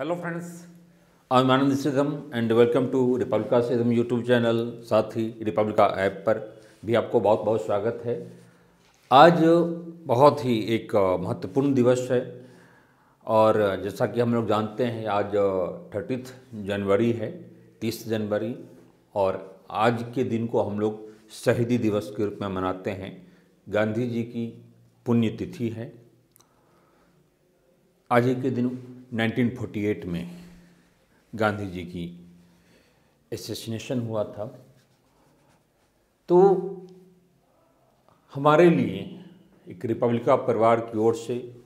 Hello friends I am Anand Sidam and welcome to Republika Sidam YouTube channel साथ ही Republica app पर भी आपको बहुत बहुत स्वागत है। आज बहुत ही एक महत्वपूर्ण दिवस है और जैसा कि हम लोग जानते हैं, आज थर्टीथ जनवरी है, तीस जनवरी और आज के दिन को हम लोग शहीदी दिवस के रूप में मनाते हैं। गांधी जी की पुण्यतिथि है। आज के दिन 1948 में गांधी जी की एसेसिनेशन हुआ था। तो हमारे लिए एक रिपब्लिका परिवार की ओर से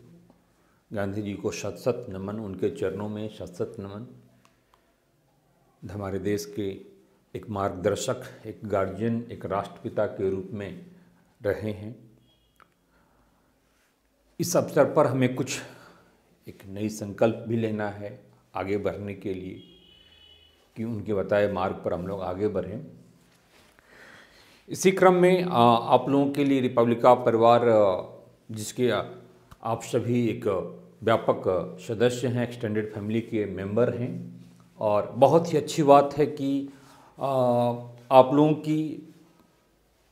गांधी जी को शत शत नमन, उनके चरणों में शत शत नमन, हमारे देश के एक मार्गदर्शक, एक गार्जियन, एक राष्ट्रपिता के रूप में रहे हैं। इस अवसर पर हमें कुछ एक नई संकल्प भी लेना है आगे बढ़ने के लिए कि उनके बताए मार्ग पर हम लोग आगे बढ़ें। इसी क्रम में आप लोगों के लिए रिपब्लिका परिवार जिसके आप सभी एक व्यापक सदस्य हैं एक्सटेंडेड फैमिली के मेंबर हैं और बहुत ही अच्छी बात है कि आप लोगों की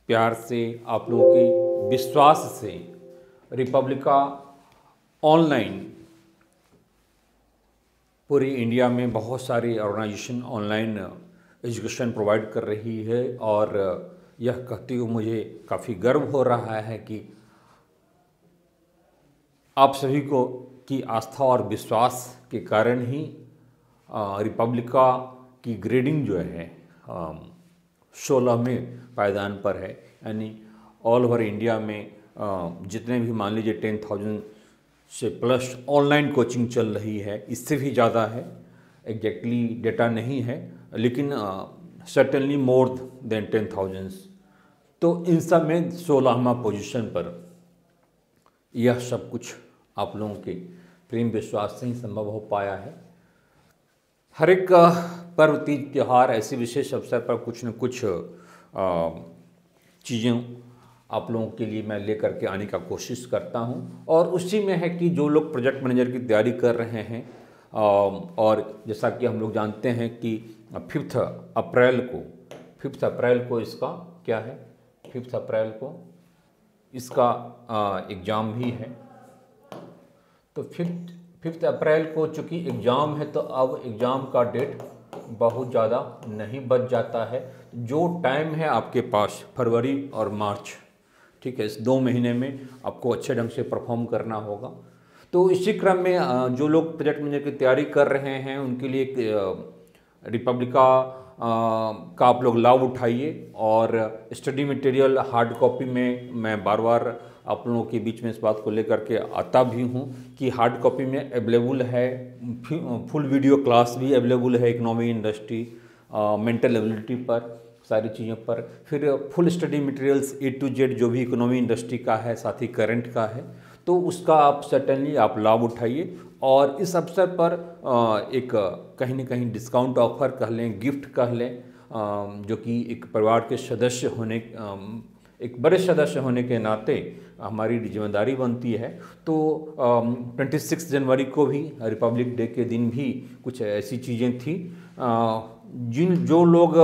प्यार से, आप लोगों के विश्वास से रिपब्लिका ऑनलाइन पूरी इंडिया में बहुत सारी ऑर्गेनाइजेशन ऑनलाइन एजुकेशन प्रोवाइड कर रही है और यह कहते हुए मुझे काफ़ी गर्व हो रहा है कि आप सभी को, की आस्था और विश्वास के कारण ही रिपब्लिका की ग्रेडिंग जो है सोलहवें पायदान पर है। यानी ऑल ओवर इंडिया में जितने भी मान लीजिए टेन थाउज़ेंड से प्लस ऑनलाइन कोचिंग चल रही है, इससे भी ज़्यादा है। एग्जैक्टली डेटा नहीं है, लेकिन certainly more than ten thousands तो इन सब में सोलहवा पोजीशन पर यह सब कुछ आप लोगों के प्रेम विश्वास से ही संभव हो पाया है। हर एक पर्व, तीज, त्यौहार, ऐसे विशेष अवसर पर कुछ न कुछ चीज़ें आप लोगों के लिए मैं लेकर के आने का कोशिश करता हूँ। और उसी में है कि जो लोग प्रोजेक्ट मैनेजर की तैयारी कर रहे हैं और जैसा कि हम लोग जानते हैं कि फिफ्थ अप्रैल को फिफ्थ अप्रैल को इसका क्या है? फिफ्थ अप्रैल को इसका एग्ज़ाम भी है। तो फिफ्थ फिफ्थ अप्रैल को चूँकि एग्ज़ाम है तो अब एग्ज़ाम का डेट बहुत ज़्यादा नहीं बच जाता है। जो टाइम है आपके पास, फरवरी और मार्च ठीक है, इस दो महीने में आपको अच्छे ढंग से परफॉर्म करना होगा। तो इसी क्रम में जो लोग प्रोजेक्ट मैनेजर की तैयारी कर रहे हैं, उनके लिए रिपब्लिका का आप लोग लाभ उठाइए और स्टडी मटेरियल हार्ड कॉपी में मैं बार बार आप लोगों के बीच में इस बात को लेकर के आता भी हूँ कि हार्ड कॉपी में अवेलेबल है फुल वीडियो क्लास भी अवेलेबल है इकोनॉमी इंडस्ट्री मेंटल एबिलिटी पर। सारी चीज़ों पर। फिर full study materials A to Z जो भी इकोनॉमी इंडस्ट्री का है, साथ ही करंट का है तो उसका आप सर्टनली आप लाभ उठाइए। और इस अवसर पर एक कहीं ना कहीं डिस्काउंट ऑफ़र कह लें गिफ्ट कह लें जो कि एक परिवार के सदस्य होने एक बड़े सदस्य होने के नाते हमारी ज़िम्मेदारी बनती है। तो ट्वेंटी सिक्स जनवरी को भी रिपब्लिक डे के दिन भी कुछ ऐसी चीज़ें थी। जिन जो लोग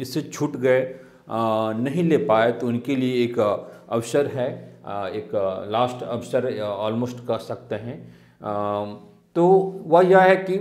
इससे छूट गए नहीं ले पाए तो उनके लिए एक अवसर है एक लास्ट अवसर ऑलमोस्ट कह सकते हैं। तो वह यह है कि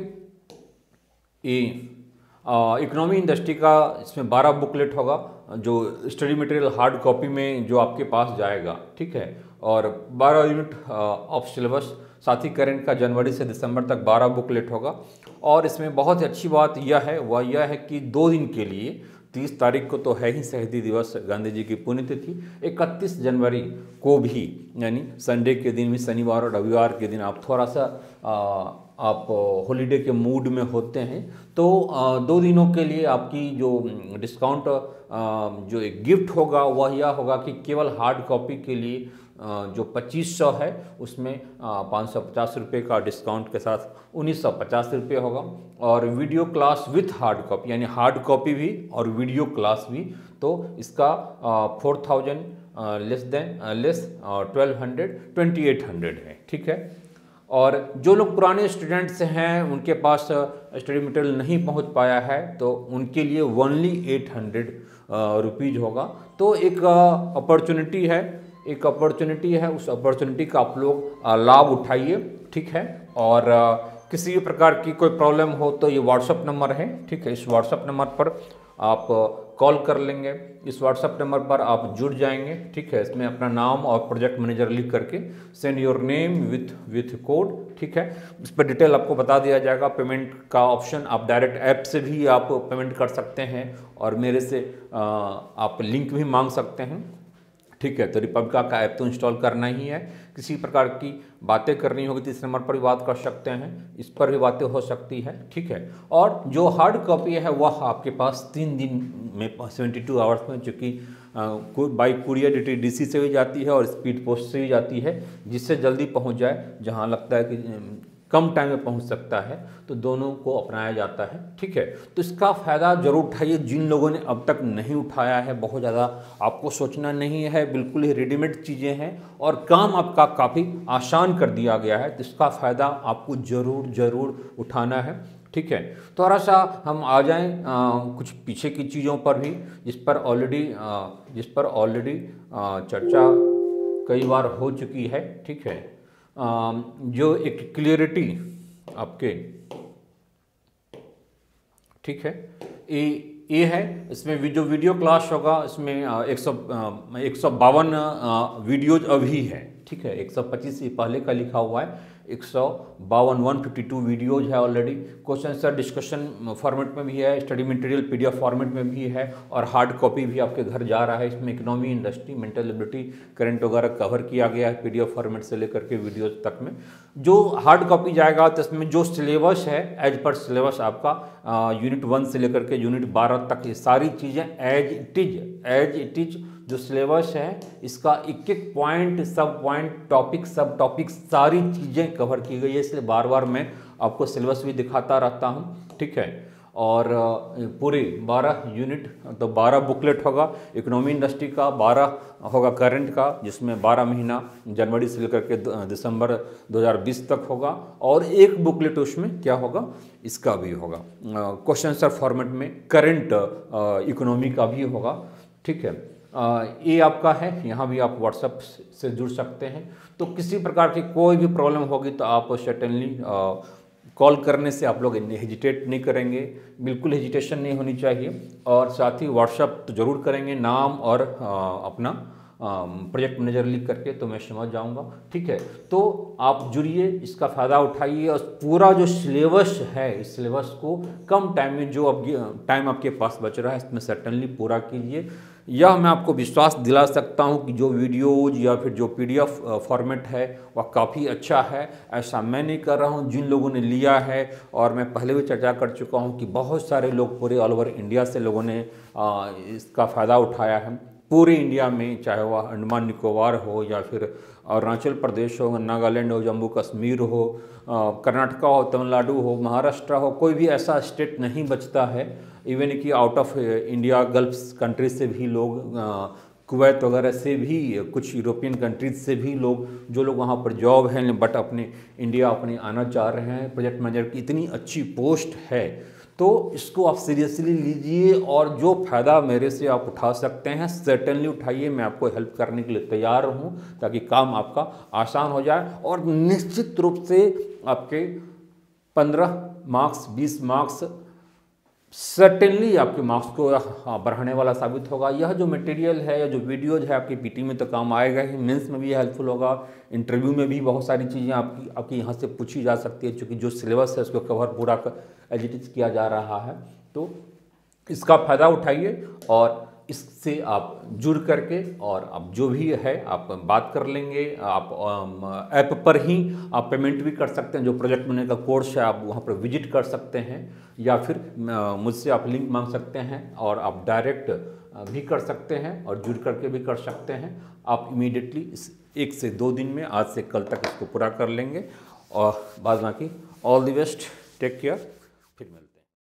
इकोनॉमी इंडस्ट्री का इसमें बारह बुकलेट होगा, जो स्टडी मटेरियल हार्ड कॉपी में जो आपके पास जाएगा, ठीक है? और बारह यूनिट ऑफ़ सिलेबस साथ ही करेंट का जनवरी से दिसंबर तक बारह बुकलेट होगा। और इसमें बहुत ही अच्छी बात यह है वह यह है कि दो दिन के लिए तीस तारीख को तो है ही शहीदी दिवस गांधी जी की पुण्यतिथि इकतीस जनवरी को भी यानी संडे के दिन भी शनिवार और रविवार के दिन आप थोड़ा सा आ, आप हॉलीडे के मूड में होते हैं तो आ, दो दिनों के लिए आपकी जो डिस्काउंट जो एक गिफ्ट होगा वह यह होगा कि केवल हार्ड कॉपी के लिए जो 2500 है, उसमें पाँच सौ पचास रुपये का डिस्काउंट के साथ उन्नीस सौ पचास रुपये होगा। और video class with hard copy, यानी हार्ड कॉपी भी और वीडियो क्लास भी तो इसका four thousand less than less twelve hundred, twenty eight hundred है, ठीक है? और जो लोग पुराने स्टूडेंट्स हैं, उनके पास स्टडी मटेरियल नहीं पहुँच पाया है तो उनके लिए ओनली एट हंड्रेड रुपीज़ होगा। तो एक अपॉर्चुनिटी है एक अपॉर्चुनिटी है, उस अपॉर्चुनिटी का आप लोग लाभ उठाइए, ठीक है? और किसी भी प्रकार की कोई प्रॉब्लम हो तो ये व्हाट्सअप नंबर है, ठीक है? इस व्हाट्सअप नंबर पर आप कॉल कर लेंगे। इस व्हाट्सअप नंबर पर आप जुड़ जाएँगे, ठीक है? इसमें अपना नाम और प्रोजेक्ट मैनेजर लिख करके send your name with with code ठीक है? इस पर डिटेल आपको बता दिया जाएगा। पेमेंट का ऑप्शन आप डायरेक्ट ऐप से भी आप पेमेंट कर सकते हैं और मेरे से आप लिंक भी मांग सकते हैं। ठीक है तो रिपब्लिका का ऐप तो इंस्टॉल करना ही है। किसी प्रकार की बातें करनी होगी तो इस नंबर पर भी बात कर सकते हैं, इस पर भी बातें हो सकती है, ठीक है। और जो हार्ड कॉपी है, वह आपके पास तीन दिन में सेवेंटी टू आवर्स में चूँकि बाई कुरियर डी सी से भी जाती है और स्पीड पोस्ट से भी जाती है, जिससे जल्दी पहुँच जाए, जहाँ लगता है कि कम टाइम में पहुँच सकता है तो दोनों को अपनाया जाता है, ठीक है? तो इसका फ़ायदा ज़रूर उठाइए, जिन लोगों ने अब तक नहीं उठाया है, बहुत ज़्यादा आपको सोचना नहीं है, बिल्कुल ही रेडीमेड चीज़ें हैं, और काम आपका काफ़ी आसान कर दिया गया है तो इसका फ़ायदा आपको ज़रूर ज़रूर उठाना है, ठीक है? थोड़ा सा हम आ जाएँ कुछ पीछे की चीज़ों पर भी, जिस पर ऑलरेडी जिस पर ऑलरेडी चर्चा कई बार हो चुकी है, ठीक है? जो एक क्लियरिटी आपके, ठीक है? ए ए है, इसमें जो वीडियो क्लास होगा, इसमें एक सौ एक सौ बावन वीडियोज़ अभी है, ठीक है? एक सौ पच्चीस पहले का लिखा हुआ है। एक सौ बावन वन फिफ्टी टू वीडियोज़ है already question sir discussion format में भी है स्टडी मटेरियल पीडीएफ फॉर्मेट में भी है, और हार्ड कॉपी भी आपके घर जा रहा है। इसमें economy industry mental liberty current वगैरह कवर किया गया है पीडीएफ फॉर्मेट से लेकर के वीडियोज़ तक में। जो हार्ड कॉपी जाएगा तो इसमें जो सिलेबस है एज पर सिलेबस आपका यूनिट वन से लेकर के यूनिट बारह तक ये सारी चीज़ें as it is as it is जो सिलेबस है, इसका एक एक पॉइंट सब पॉइंट टॉपिक सब टॉपिक सारी चीज़ें कवर की गई है, इसलिए बार बार मैं आपको सिलेबस भी दिखाता रहता हूँ, ठीक है? और पूरे 12 यूनिट तो 12 बुकलेट होगा इकोनॉमी इंडस्ट्री का 12 होगा करंट का, जिसमें 12 महीना जनवरी से लेकर के दिसंबर 2020 तक होगा, और एक बुकलेट उसमें क्या होगा? इसका भी होगा। क्वेश्चन सर फॉर्मेट में करंट इकोनॉमी का भी होगा, ठीक है? ये आपका है यहाँ भी आप व्हाट्सएप से जुड़ सकते हैं। तो किसी प्रकार की कोई भी प्रॉब्लम होगी तो आप सर्टनली कॉल करने से आप लोग हेजिटेट नहीं करेंगे बिल्कुल हेजिटेशन नहीं होनी चाहिए। और साथ ही व्हाट्सएप तो ज़रूर करेंगे नाम और आ, अपना प्रोजेक्ट मैनेजर लिख करके तो मैं समझ जाऊँगा ठीक है तो आप जुड़िए इसका फ़ायदा उठाइए और पूरा जो सिलेबस है इस सिलेबस को कम टाइम में जो अब टाइम आपके पास बच रहा है इसमें सर्टनली पूरा कीजिए। यह मैं आपको विश्वास दिला सकता हूँ कि जो वीडियोज़ या फिर जो पीडीएफ फॉर्मेट है, वह काफ़ी अच्छा है। ऐसा मैं नहीं कर रहा हूँ, जिन लोगों ने लिया है, और मैं पहले भी चर्चा कर चुका हूँ कि बहुत सारे लोग पूरे ऑल ओवर इंडिया से लोगों ने इसका फ़ायदा उठाया है। पूरे इंडिया में, चाहे वह अंडमान निकोबार हो या फिर अरुणाचल प्रदेश हो, नागालैंड हो, जम्मू कश्मीर हो कर्नाटका हो, तमिलनाडु हो, महाराष्ट्र हो, कोई भी ऐसा स्टेट नहीं बचता है। इवन कि out of India Gulf countries से भी लोग कुवैत वगैरह से भी, कुछ यूरोपियन कंट्रीज़ से भी लोग, जो लोग वहाँ पर जॉब हैं बट अपने इंडिया अपने आना चाह रहे हैं प्रोजेक्ट मैनेजर की इतनी अच्छी पोस्ट है। तो इसको आप सीरियसली लीजिए और जो फ़ायदा मेरे से आप उठा सकते हैं सर्टेनली उठाइए। मैं आपको हेल्प करने के लिए तैयार हूँ ताकि काम आपका आसान हो जाए और निश्चित रूप से आपके पंद्रह मार्क्स बीस मार्क्स सर्टेनली आपके मार्क्स को हाँ, बढ़ाने वाला साबित होगा। यह जो मटेरियल है या जो वीडियोज़ है आपकी पीटी में तो काम आएगा ही। मेंस में भी हेल्पफुल होगा। इंटरव्यू में भी बहुत सारी चीज़ें आपकी आपकी यहाँ से पूछी जा सकती है क्योंकि जो सिलेबस है उसको कवर पूरा एजिटिज किया जा रहा है। तो इसका फ़ायदा उठाइए और इससे आप जुड़ करके और आप जो भी है, आप बात कर लेंगे। आप ऐप पर ही आप पेमेंट भी कर सकते हैं। जो प्रोजेक्ट मैनेजर का कोर्स है, आप वहाँ पर विज़िट कर सकते हैं या फिर मुझसे आप लिंक मांग सकते हैं और आप डायरेक्ट भी कर सकते हैं और जुड़ करके भी कर सकते हैं। आप इमीडिएटली इस एक से दो दिन में आज से कल तक इसको पूरा कर लेंगे। और बाद बाकी all the best, take care.